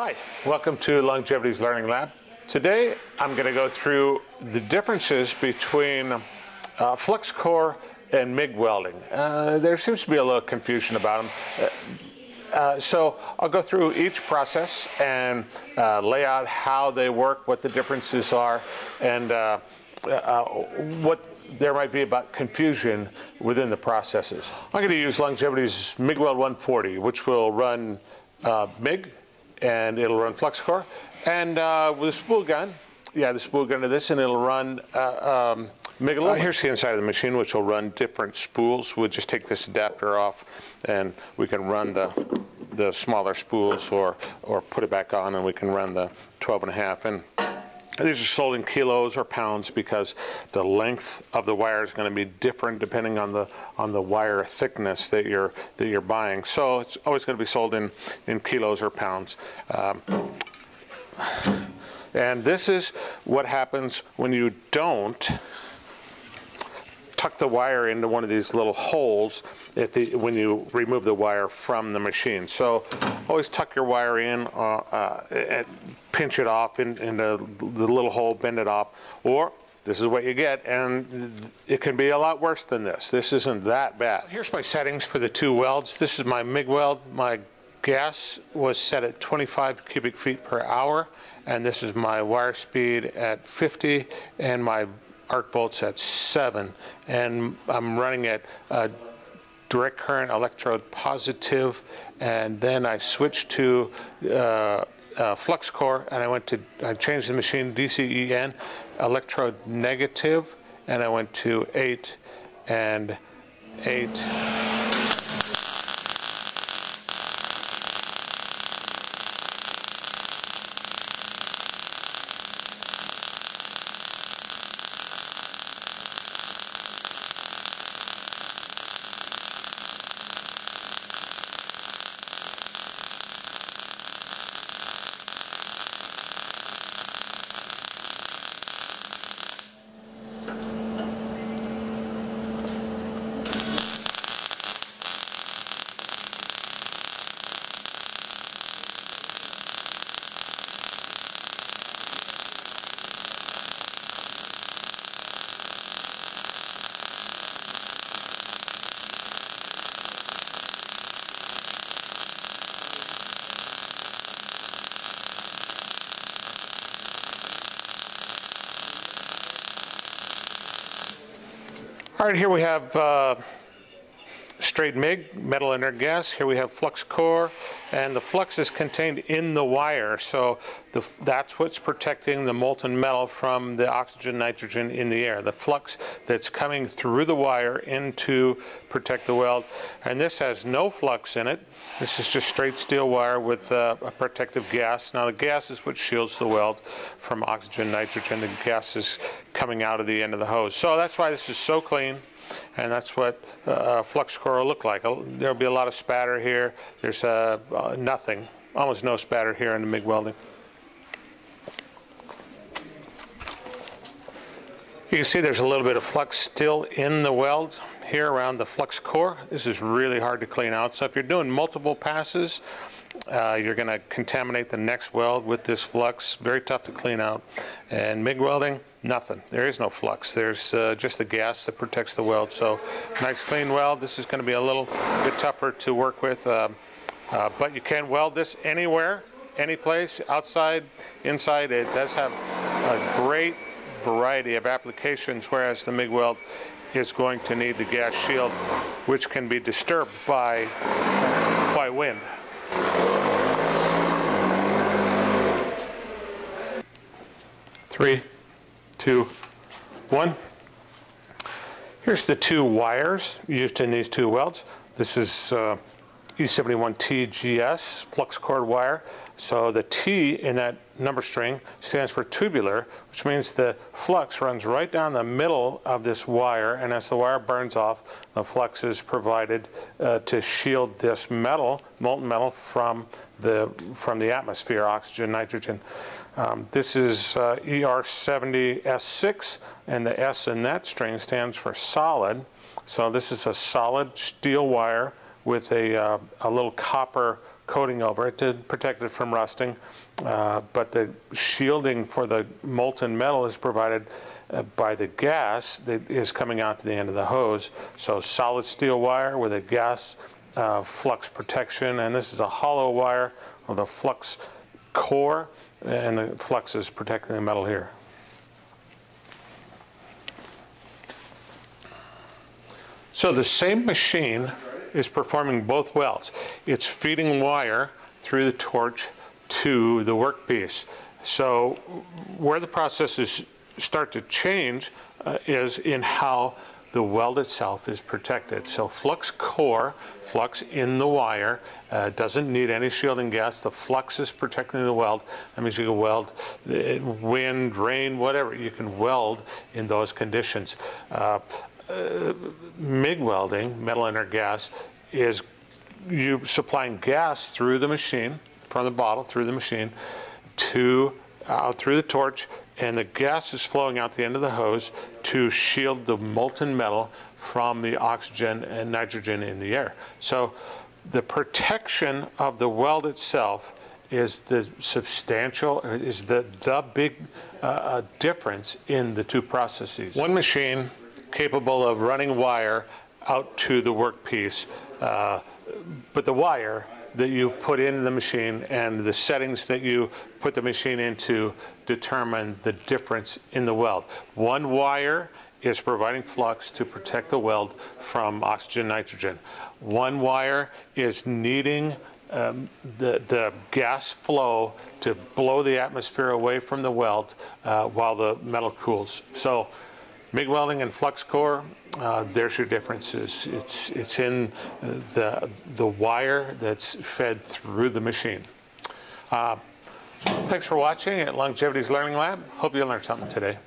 Hi, welcome to Longevity's Learning Lab. Today I'm going to go through the differences between uh, flux core and MIG welding. Uh, there seems to be a little confusion about them. Uh, uh so I'll go through each process and uh, lay out how they work, what the differences are, and uh, what there might be about confusion within the processes. I'm going to use Longevity's MIG Weld 140, which will run MIG and it'll run flux core. And uh, with a spool gun, yeah, the spool gun to this, and it'll run uh, um, uh, here's the inside of the machine, which will run different spools. We'll just take this adapter off, and we can run the the smaller spools, or or put it back on, and we can run the 12 and a half. And these are sold in kilos or pounds because the length of the wire is going to be different depending on the on the wire thickness that you're that you're buying. So it's always going to be sold in in kilos or pounds. Um, and this is what happens when you don't tuck the wire into one of these little holes the, when you remove the wire from the machine. So always tuck your wire in, uh, uh, pinch it off in, into the little hole, bend it off, or this is what you get, and it can be a lot worse than this. This isn't that bad. Here's my settings for the two welds. This is my MIG weld. My gas was set at 25 cubic feet per hour, and this is my wire speed at 50, and my arc volts at 7 and I'm running at uh, direct current electrode positive and then I switched to uh, uh, flux core and I went to I changed the machine DCEN electrode negative and I went to 8 and 8 All right, here we have uh, straight MIG, metal inert gas. Here we have flux core, and the flux is contained in the wire. So the, that's what's protecting the molten metal from the oxygen, nitrogen in the air. The flux that's coming through the wire into protect the weld. And this has no flux in it. This is just straight steel wire with uh, a protective gas. Now the gas is what shields the weld from oxygen, nitrogen. The gas is coming out of the end of the hose. So that's why this is so clean and that's what uh, flux core look like. There'll be a lot of spatter here. There's uh, uh, nothing, almost no spatter here in the MIG welding. You can see there's a little bit of flux still in the weld here around the flux core. This is really hard to clean out. So if you're doing multiple passes, uh, you're going to contaminate the next weld with this flux. Very tough to clean out. And MIG welding, nothing. There is no flux. There's uh, just the gas that protects the weld. So nice clean weld. This is going to be a little bit tougher to work with. Uh, uh, but you can weld this anywhere, any place, outside, inside. It does have a great variety of applications, whereas the MIG weld is going to need the gas shield, which can be disturbed by, by wind. Three, two, one. Here's the two wires used in these two welds. This is uh, E71TGS flux core wire. So the T in that number string stands for tubular, which means the flux runs right down the middle of this wire, and as the wire burns off, the flux is provided uh, to shield this metal, molten metal, from the, from the atmosphere, oxygen, nitrogen. Um, this is uh, ER70S6, and the S in that string stands for solid. So this is a solid steel wire with a, uh, a little copper coating over it to protect it from rusting. Uh, But the shielding for the molten metal is provided uh, by the gas that is coming out to the end of the hose. So solid steel wire with a gas uh, flux protection, and this is a hollow wire with a flux core, and the flux is protecting the metal here. So the same machine is performing both welds. It's feeding wire through the torch to the workpiece. So where the processes start to change uh, is in how the weld itself is protected. So flux core, flux in the wire, uh, doesn't need any shielding gas. The flux is protecting the weld. That means you can weld uh, wind, rain, whatever. You can weld in those conditions. Uh, uh, MIG welding, metal inert gas, is you supplying gas through the machine, from the bottle through the machine, to out through the torch, and the gas is flowing out the end of the hose to shield the molten metal from the oxygen and nitrogen in the air. So the protection of the weld itself is the substantial, is the, the big uh, uh, difference in the two processes. One machine capable of running wire out to the workpiece, uh, but the wire that you put in the machine and the settings that you put the machine into determine the difference in the weld. One wire is providing flux to protect the weld from oxygen nitrogen. One wire is needing um, the, the gas flow to blow the atmosphere away from the weld uh, while the metal cools. So MIG welding and flux core, uh, there's your differences. It's, it's in the, the wire that's fed through the machine. Uh, thanks for watching at Longevity's Learning Lab. Hope you learned something today.